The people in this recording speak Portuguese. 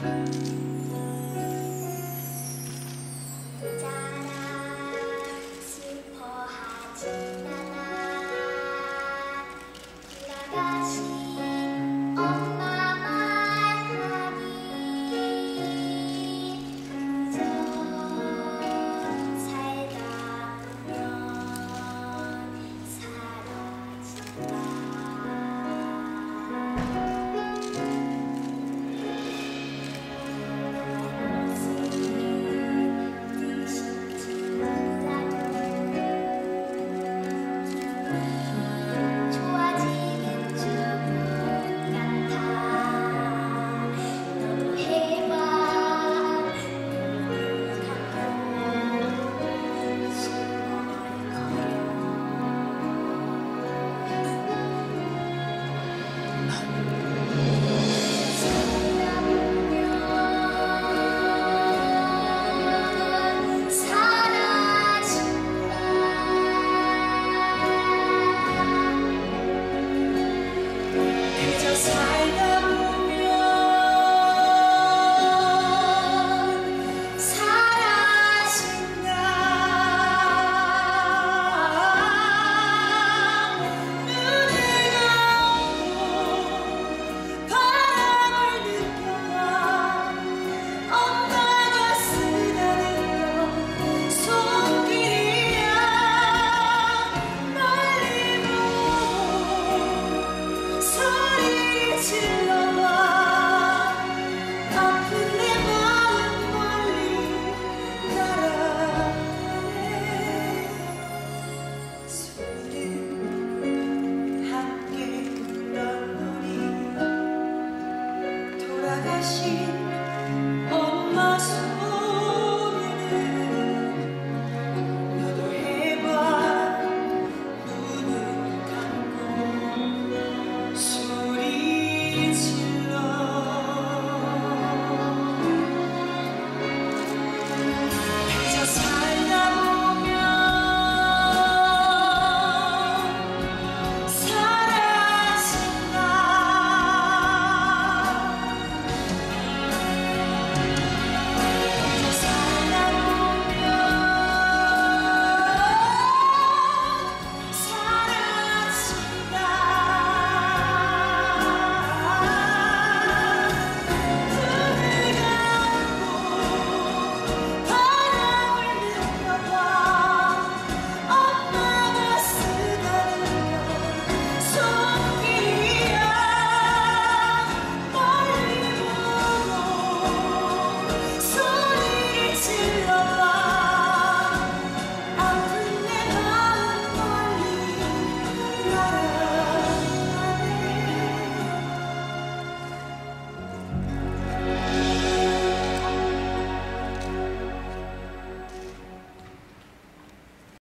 Música 心。